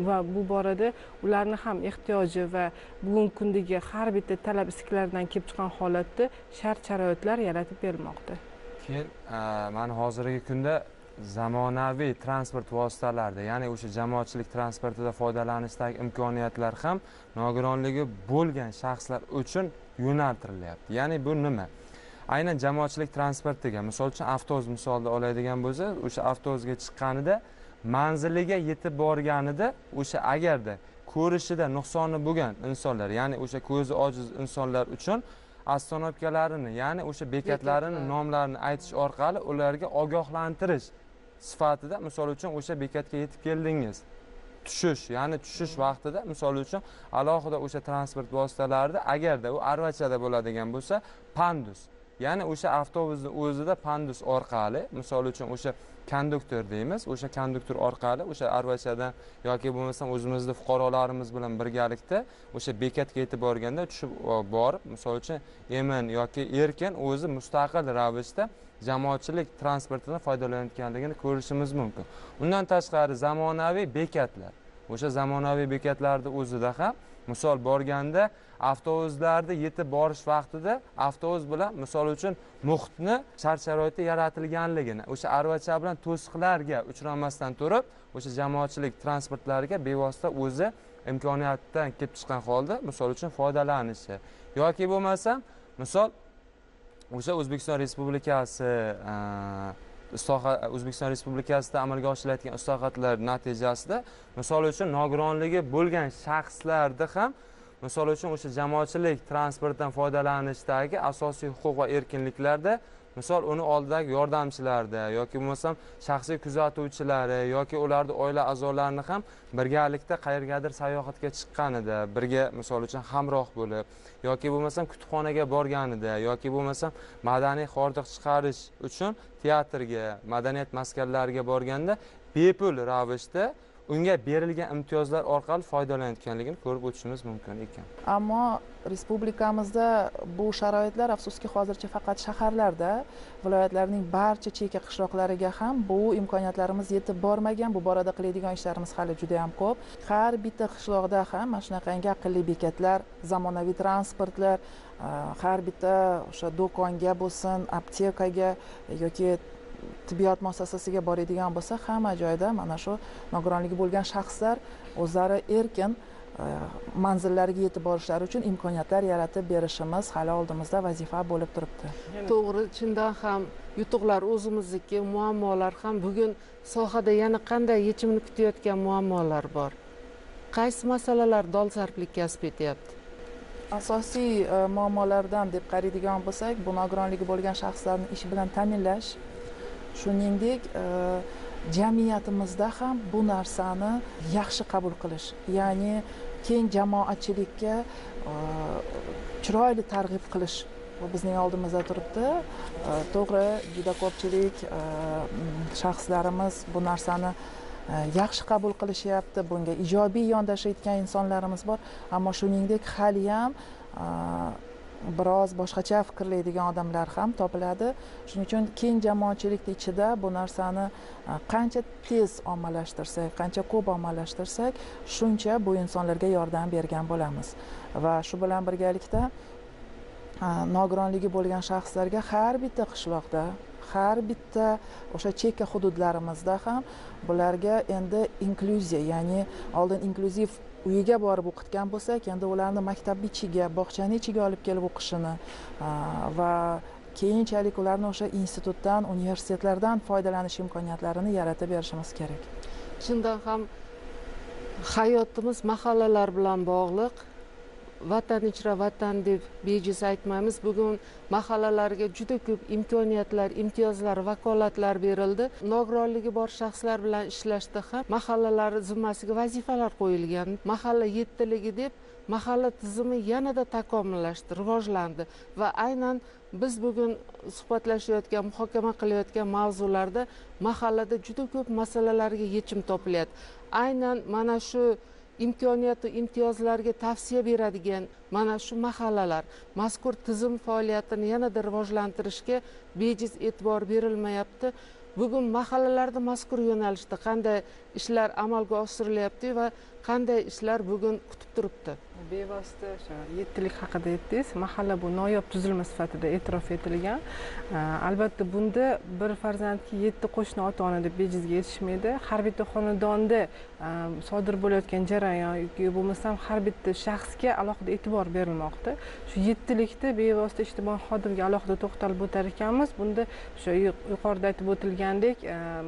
va bu borada ularni ham ehtiyoji va bugungi kundagi har bitta talab istaklaridan kelib chiqqan holatda shart sharoitlar yaratib berilmoqda. Keyin e, mana hozirgi kunda zamonaviy transport vositalarida ya'ni o'sha jamoatchilik transportida foydalanishdagi imkoniyatlar ham nogironligi bo'lgan shaxslar uchun yo'naltirilyapti. Ya'ni bu nima? Aynan jamoatchilik transportiga misol uchun avtobus misolida oladigan bo'lsa o'sha avtobusga chiqqanida manziliga yetib borganida o'sha agarda ko'rishida nuqsoni bo'lgan insonlar ya'ni o'sha ko'zi ojiz insonlar uchun ostanovkalarini ya'ni o'sha bekatlarini nomlarini aytish orqali ularga ogohlantirish sifatida misol uchun o'sha bekatga yetib keldingiz. Tushish ya'ni tushish vaqtida misol uchun alohida o'sha transport vositalarida agarda u arvachada bo'ladigan bo'lsa pandus ya'ni o'sha avtobusni o'zida pandus orqali misol uchun o'sha konduktor deymiz o'sha konduktor orqali o'sha arvachadan yoki bo'lmasam o'zimizni fuqarolarimiz bilan birgalikda o'sha bekatga yetib borganda tushib e, borib misol uchun emin yoki erkin o'zi mustaqil ravishda jamoatchilik transportidan foydalanayotganligini ko'rishimiz mumkin. Undan tashqari zamonaviy bekatlar o'sha zamonaviy bekatlarni o'zida ham misol borganda avtobuslarda yetib borish vaqtida avtobus bilan misol uchun muhitni shart sharoiti yaratilganligini o'sha aravacha bilan to'siqlarga uchramasdan turib o'sha jamoatchilik transportlariga bevosita o'zi imkoniyatdan kelib chiqqan holda misol uchun foydalanishi. Yoki bo'lmasam misol o'sha o'zbekiston respublikasi o'zbekiston respublikasida amalga oshirilayotgan islohotlar natijasida misol uchun nogironligi bo'lgan shaxslarni ham misol uchun o'sha jamoatchilik transportdan foydalanishdagi asosiy huquq va erkinliklarda misol uni oldidagi yordamchilarda yoki bo'lmasam shaxsiy kuzatuvchilari yoki ularni oila a'zolarini ham birgalikda qayergadir sayohatga chiqqanida birga misol uchun hamroh bo'lib yoki bo'lmasam kutubxonaga borganida yoki bo'lmasam madaniy hordiq chiqarish uchun teatrga madaniyat maskanlariga borganda bepul ravishda unga berilgan imtiyozlar orqali foydalanayotganligini ko'rib o'tishimiz mumkin ekan. Ammo respublikamizda bu sharoitlar afsuski hozircha faqat shaharlarda viloyatlarning barcha chekka qishloqlariga ham bu imkoniyatlarimiz yetib bormagan. Bu borada qiladigan ishlarimiz hali juda yam ko'p. Har bitta qishloqda ham mana shunaqangi aqlli bekatlar zamonaviy transportlar eh, har bitta o'sha do'konga bo'lsin aptekaga yoki tibbiyot muassasasiga boradigan bo'lsa hamma joyda mana shu nogironligi bo'lgan shaxslar o'zlari erkin e, manzillariga yetib borishlari uchun imkoniyatlar yaratib berishimiz hali oldimizda vazifa bo'lib turibdi. To'g'ri chindan ham yutuqlar o'zimizniki muammolar ham bugun sohada yana qanday yechimini kutayotgan muammolar bor? Qaysi masalalar dolzarblik kasb etyapti? Asosiy e, muammolardan deb qaraydigan bo'lsak bu nogironligi bo'lgan shaxslarni ish bilan ta'minlash shuningdek e, jamiyatimizda ham bu narsani yaxshi qabul qilish ya'ni keng jamoatchilikka e, chiroyli targ'ib qilish bu bizning oldimizda turibdi. E, to'g'ri juda ko'pchilik shaxslarimiz bu narsani yaxshi qabul qilishyapti. Bunga ijobiy yondashayotgan insonlarimiz bor. Ammo shuningdek haliyam biroz boshqacha fikrlaydigan odamlar ham topiladi. Shuning uchun keng jamoatchilik ichida bu narsani e, qancha tez ommalashtirsak qancha ko'p ommalashtirsak shuncha bu insonlarga yordam bergan bo'lamiz. Va shu bilan birgalikda e, nogironligi bo'lgan shaxslarga har bitta qishloqda har bitta o'sha chekka hududlarimizda ham bularga endi inklyuziya ya'ni oldin inklyuziv uyiga borib o'qitgan bo'lsak endi ularni maktabni ichiga bog'chani ichiga olib kelib o'qishini va keyinchalik ularni o'sha institutdan universitetlardan foydalanish imkoniyatlarini yaratib berishimiz kerak. Chindan ham hayotimiz mahallalar bilan bog'liq. Vatan ichra vatan deb bejiz aytmaymiz. Bugun mahallalarga juda ko'p imkoniyatlar imtiyozlar vakolatlar berildi. Nogironligi bor shaxslar bilan ishlashda ham mahallalar zimmasiga vazifalar qo'yilgan. Mahalla yettiligi deb mahalla tizimi yanada takomillashdi rivojlandi va aynan biz bugun suhbatlashayotgan muhokama qilayotgan mavzularda mahallada juda ko'p masalalarga yechim topilyapti. Aynan mana shu imkoniyatu imtiyozlarga tavsiya beradigan mana shu mahallalar mazkur tizim faoliyatini yanada rivojlantirishga bejiz e'tibor berilmayapti. Bugun mahallalarda mazkur yo'nalishda qanday ishlar amalga oshirilyapti va qanday ishlar bugun kutib turibdi? Bevosita o'sha yettilik haqida aytdingiz. Mahalla bu noyob tuzilma sifatida e'tirof etilgan. Albatta bunda bir farzandga yetti qo'shni ota ona deb bejizga yetishmaydi. Har bitta xonadonda sodir bo'layotgan jarayon yoki bo'lmasam har bitta shaxsga alohida e'tibor berilmoqda. Shu yettilikda bevosita ijtimoiy xodimga alohida to'xtalib o'tar ekanmiz. Bunda o'sha yuqorida aytib o'tilgandek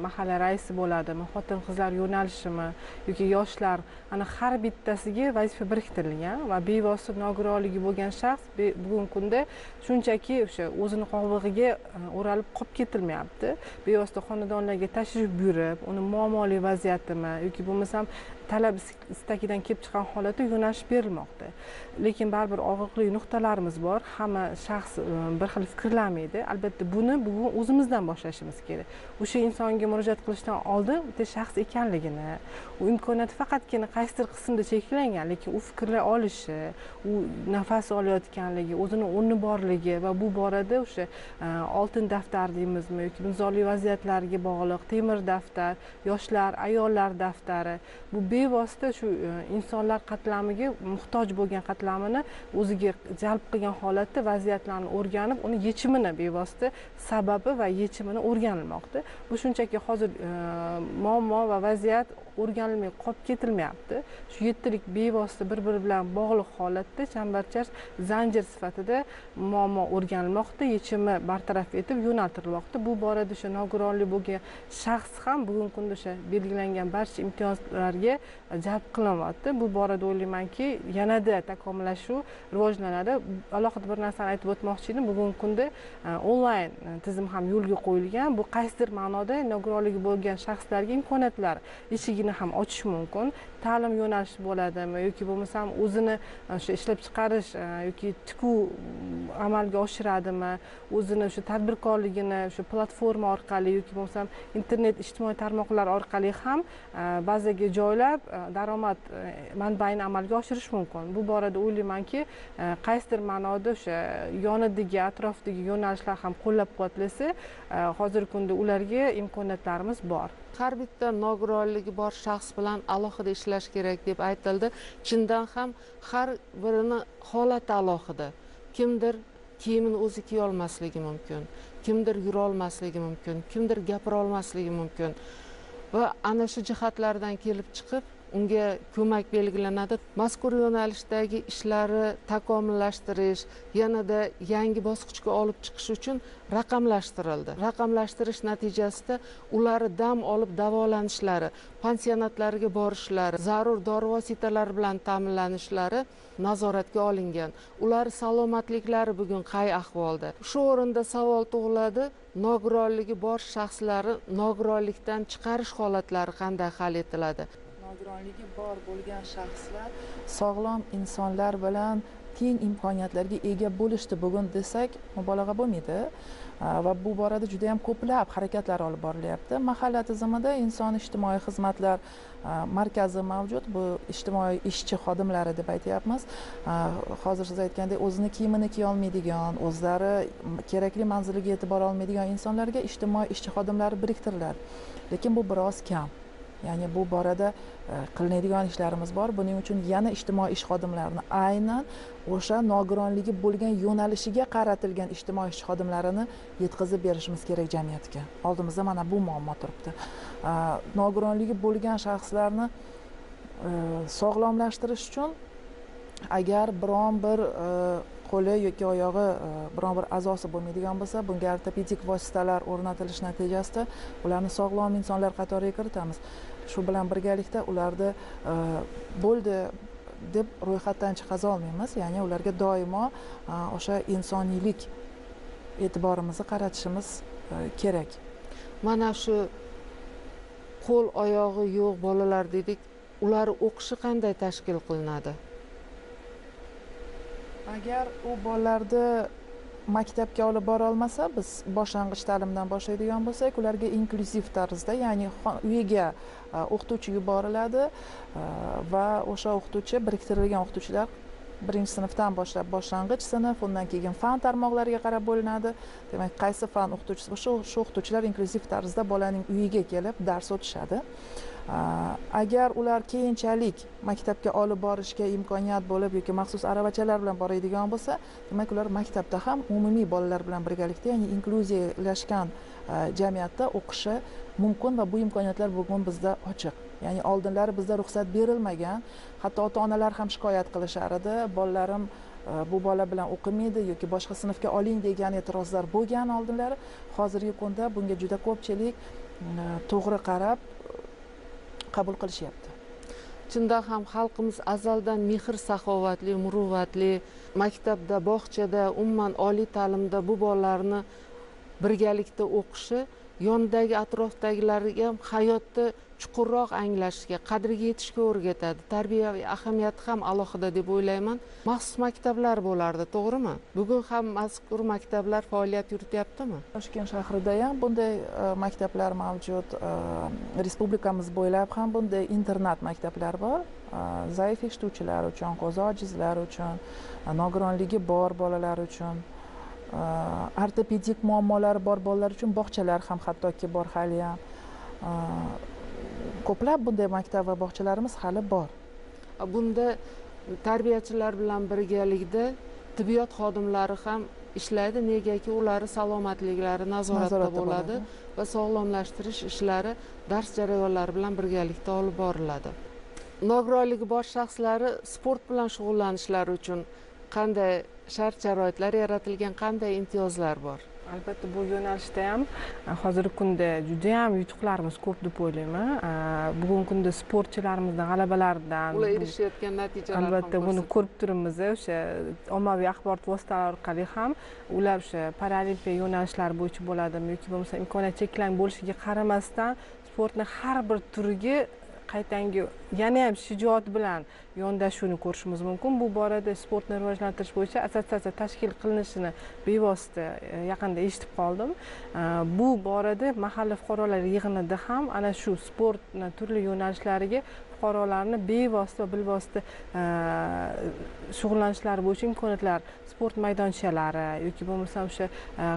mahalla raisi bo'ladimi xotin qizlar yo'nalishimi yoki yoshlar ana har bittasiga vazifa biriktirilgan. Va bevosita nogironligi bo'lgan shaxs bugungi kunda shunchaki o'sha o'zini qobig'iga e, o'ralib qolib ketilmayapti. Bevosita xonadonlarga tashrif buyurib uni muammoli vaziyatimi yoki bo'lmasam talab istagidan kelib chiqqan holatda yo'nalish berilmoqda. Lekin baribir og'riqli nuqtalarimiz bor. Hamma shaxs e, bir xil fikrlamaydi. Albatta buni bugun o'zimizdan boshlashimiz kerak. O'sha insonga murojaat qilishdan oldin bitta shaxs ekanligini u imkoniyati faqatgina qaysidir qismda cheklangan lekin u fikrlay olishi u nafas olayotganligi o'zini o'rni borligi va bu borada o'sha e, oltin daftar deymizmi yoki nizoli vaziyatlarga bog'liq temir daftar yoshlar ayollar daftari bu bevosita shu e, insonlar qatlamiga muhtoj bo'lgan qatlamini o'ziga jalb qilgan holatda vaziyatlarni o'rganib uni yechimini bevosita sababi va yechimini o'rganilmoqda. Bu shunchaki hozir e, muammo va vaziyat o'rganilmay qolib ketilmayapti. Shu yettilik bevosita bir biri bilan bog'liq holatda chambarchas zanjir sifatida muammo o'rganilmoqda yechimi bartaraf etib yo'naltirilmoqda. Bu borada o'sha nogironlik bo'lgan shaxs ham bugungi kunda o'sha belgilangan barcha imtiyozlarga jalb qilinyapti bu borada o'ylaymanki yanada takomillashuv rivojlanadi. Alohida bir narsani aytib o'tmoqchi edim. Bugungi kunda e, onlayn e, tizim ham yo'lga qo'yilgan. Bu qaysidir ma'noda nogironligi bo'lgan shaxslarga imkoniyatlar eshigini ham ochish mumkin. Ta'lim yo'nalishi bo'ladimi yoki bo'lmasam o'zini e, o'sha ishlab chiqarish yoki tikuv mm, amalga oshiradimi o'zini o'sha tadbirkorligini o'sha platforma orqali yoki bo'lmasam internet ijtimoiy tarmoqlar orqali ham bazaga bazaga joylab e, daromad e, manbaini amalga oshirish mumkin. Bu borada o'ylaymanki e, qaysidir ma'noda o'sha yonidagi atrofdagi yo'nalishlar ham qo'llab quvvatlasa hozirgi kunda ularga imkoniyatlarimiz bor. Har bitta nogironligi bor shaxs bilan alohida ishlash kerak deb aytildi. Chindan ham har birini holati alohida. Kimdir kiyimini o'zi kiyolmasligi mumkin kimdir yurolmasligi mumkin kimdir gapira olmasligi mumkin. Va ana shu jihatlardan kelib chiqib unga ko'mak belgilanadi. Mazkur yo'nalishdagi ishlari takomillashtirish yanada yangi bosqichga olib chiqish uchun raqamlashtirildi. Raqamlashtirish natijasida ular dam olib davolanishlari pansionatlarga borishlari zarur dori vositalari bilan ta'minlanishlari nazoratga olingan. Ular salomatliklari bugun qay ahvolda? Shu o'rinda savol tug'iladi nogironligi bor shaxslarni nogironlikdan chiqarish holatlari qanday hal etiladi? Nogironligi bor bo'lgan shaxslar sog'lom insonlar bilan teng imkoniyatlarga ega bo'lishdi. Bugun desak mubolag'a bo'lmaydi. Va bu borada juda yam ko'plab harakatlar olib borilyapti. Mahalla tizimida inson ijtimoiy xizmatlar markazi mavjud. Bu ijtimoiy ishchi xodimlari deb aytyapmiz. Hozir siz aytgandek o'zini kiyimini kiyolmaydigan o'zlari kerakli manziliga yetib bora olmaydigan insonlarga ijtimoiy ishchi xodimlari biriktiriladi. Lekin bu biroz kam. Ya'ni bu borada e, qilinadigan ishlarimiz bor. Buning uchun yana ijtimoiy ish xodimlarini aynan o'sha nogironligi bo'lgan yo'nalishiga qaratilgan ijtimoiy ish xodimlarini yetkazib berishimiz kerak jamiyatga. Oldimizda mana bu muammo turibdi. E, nogironligi bo'lgan shaxslarni e, sog'lomlashtirish uchun agar biron bir qo'li yoki oyog'i biron bir a'zosi bo'lmaydigan bo'lsa bunga ortopedik vositalar o'rnatilishi natijasida ularni sog'lom insonlar qatoriga kiritamiz. Shu bilan birgalikda ularni e, bo'ldi deb ro'yxatdan chiqaza olmaymiz. Ya'ni ularga doimo e, o'sha insoniylik e'tiborimizni qaratishimiz e, kerak. Mana shu qo'l oyog'i yo'q bolalar dedik. Ular o'qishi qanday tashkil qilinadi? Agar u bolalarni maktabga olib bora olmasa biz boshlang'ich ta'limdan boshlaydigan bo'lsak ularga inklyuziv tarzda ya'ni uyiga e, o'qituvchi yuboriladi e, va o'sha o'qituvchi biriktirilgan o'qituvchilar birinchi sinfdan boshlab boshlang'ich sinf undan keyin fan tarmoqlariga qarab bo'linadi. Demak qaysi fan o'qituvchisi o'sha shu o'qituvchilar inklyuziv tarzda bolaning uyiga kelib dars o'tishadi. Agar ular keyinchalik maktabga olib borishga imkoniyat bo'lib yoki maxsus aravachalar bilan boradigan bo'lsa demak ular maktabda ham umumiy bolalar bilan birgalikda ya'ni inklyuziyalashgan jamiyatda o'qishi mumkin va bu imkoniyatlar bugun bizda ochiq. Ya'ni oldinlari bizda ruxsat berilmagan hatto ota onalar ham shikoyat qilishar edi bolalarim bu bola bilan o'qimaydi yoki boshqa sinfga oling degan e'tirozlar bo'lgan oldinlari hozirgi kunda bunga juda ko'pchilik to'g'ri qarab qabul qilishyapti. Chindan ham xalqimiz azaldan mehr saxovatli muruvvatli maktabda bog'chada umuman oliy ta'limda bu bolalarni birgalikda o'qishi yonidagi atrofdagilarga ham hayotda chuqurroq anglashga qadriga yetishga o'rgatadi. Tarbiyaviy ahamiyati ham alohida deb o'ylayman. Maxsus maktablar bo'lardi to'g'rimi? Bugun ham mazkur maktablar faoliyat yurityaptimi? Toshkent shahrida ham bunday e, maktablar mavjud. E, respublikamiz bo'ylab ham bunday internat maktablar bor. E, zaif eshituvchilar uchun ko'zi ojizlar uchun nogironligi bor bolalar uchun ortopedik muammolari bor bolalar uchun bog'chalar ham hattoki bor haliyam. Ko'plab bunday maktab va bog'chalarimiz hali bor. Bunda tarbiyachilar bilan birgalikda tibbiyot xodimlari ham ishlaydi negaki ularni salomatliklari nazoratda bo'ladi. va sog'lomlashtirish ishlari dars jarayonlari bilan birgalikda olib boriladi. Nogironligi bor shaxslari sport bilan shug'ullanishlari uchun qanday shart sharoitlar yaratilgan qanday imtiyozlar bor albatta bu yo'nalishda ham hozirgi kunda judayam yutuqlarimiz ko'p deb o'ylayman. Bugungi kunda sportchilarimizni g'alabalaridan ular erishayotgan natijalar albatta buni ko'rib turibmiz o'sha ommaviy axborot vositalari orqali ham ular o'sha paralimpiya yo'nalishlari bo'yicha bo'ladimi yoki bo'lmasa imkoniyat cheklangan bo'lishiga qaramasdan sportni har bir turiga qaytangi yana ham shijoat bilan yondashuvni ko'rishimiz mumkin. Bu borada sportni rivojlantirish bo'yicha assotsiatsiya tashkil qilinishini bevosita e, yaqinda eshitib qoldim. E, bu borada mahalla fuqarolar yig'inida ham ana shu sportni turli yo'nalishlariga fuqarolarni bevosita va bilvosita e, shug'ullanishlari bo'yicha imkoniyatlar sport maydonchalari yoki bo'lmasam o'sha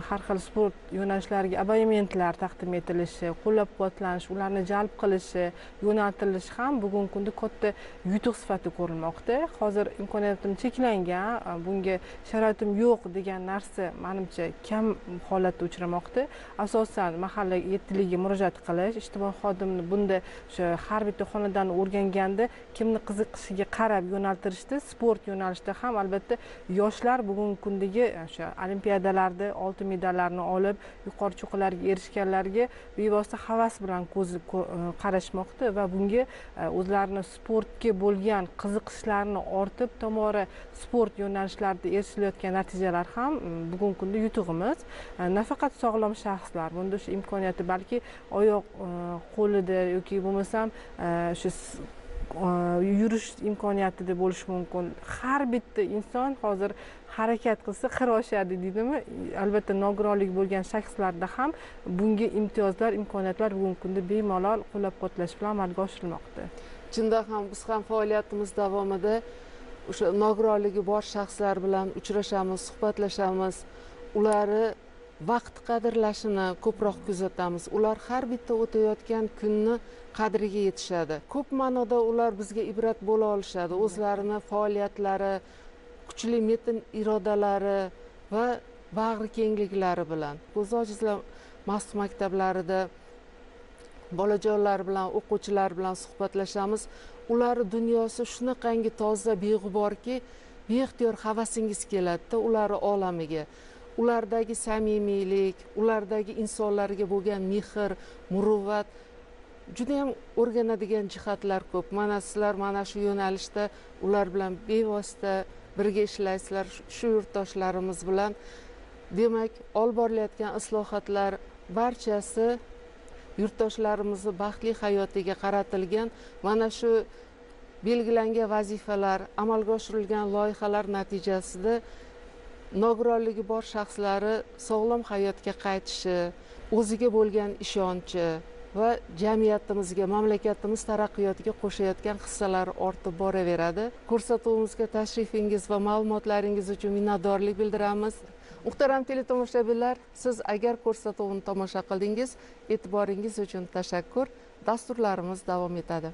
har xil sport yo'nalishlariga abonementlar taqdim etilishi qo'llab quvvatlanish ularni jalb qilishi yo'naltirilishi ham bugungi kunda katta yutuq sifatida ko'rilmoqda. Hozir imkoniyatim cheklangan e, bunga sharoitim yo'q degan narsa manimcha kam holatda uchramoqda. Asosan mahalla yettiligiga murojaat qilish ijtimoiy xodimni bunda o'sha har bitta xonadonni o'rganganda kimni qiziqishiga qarab yo'naltirishda sport yo'nalishida ham albatta yoshlar bugungi kundagi e, o'sha olimpiadalarda oltin medallarni olib yuqori cho'qqilarga erishganlarga bevosita havas bilan ko'z e, qarashmoqda va bunga e, o'zlarini sportga bo'lgan qiziqishlarini ortib tomora sport yo'nalishlarida erishilayotgan natijalar ham mm, bugungi kunda yutug'imiz. E, nafaqat sog'lom shaxslar bunda o'sha imkoniyati balki oyoq e, qo'lida yoki bo'lmasam e, o'sha yurish imkoniyatida bo'lishi mumkin. Har bitta inson hozir harakat qilsa qir oshadi deydimi? Albatta nogironligi bo'lgan shaxslarda ham bunga imtiyozlar imkoniyatlar bugungi kunda bemalol qo'llab quvvatlash bilan amalga oshirilmoqda. Chindan ham biz ham faoliyatimiz davomida o'sha nogironligi bor shaxslar bilan uchrashamiz suhbatlashamiz. Ularni vaqt qadrlashini ko'proq kuzatamiz. Ular har bitta o'tayotgan kunni qadriga yetishadi. Ko'p ma'noda ular bizga ibrat bo'la olishadi. O'zlarini faoliyatlari kuchli metin irodalari va bag'ri kengliklari bilan. Ko'zi ojizlar maxsus maktablarida bolajonlar bilan o'quvchilar bilan suhbatlashamiz. Ularni dunyosi shunaqangi toza beg'uborki beixtiyor havasingiz keladida ularni olamiga. Ulardagi samimiylik ulardagi insonlarga bo'lgan mehr muruvvat judayam o'rganadigan jihatlar ko'p. Mana sizlar mana shu yo'nalishda ular bilan bevosita birga ishlaysizlar. Shu yurtdoshlarimiz bilan. Demak olib borilayotgan islohotlar barchasi yurtdoshlarimizni baxtli hayotiga qaratilgan mana shu belgilangan vazifalar amalga oshirilgan loyihalar natijasida nogironligi bor shaxslari sog'lom hayotga qaytishi o'ziga bo'lgan ishonchi va jamiyatimizga mamlakatimiz taraqqiyotiga qo'shayotgan hissalari ortib boraveradi. Ko'rsatuvimizga tashrifingiz va ma'lumotlaringiz uchun minnatdorlik bildiramiz. Muhtaram teletomoshabinlar siz agar ko'rsatuvni tomosha qildingiz e'tiboringiz uchun tashakkur dasturlarimiz davom etadi.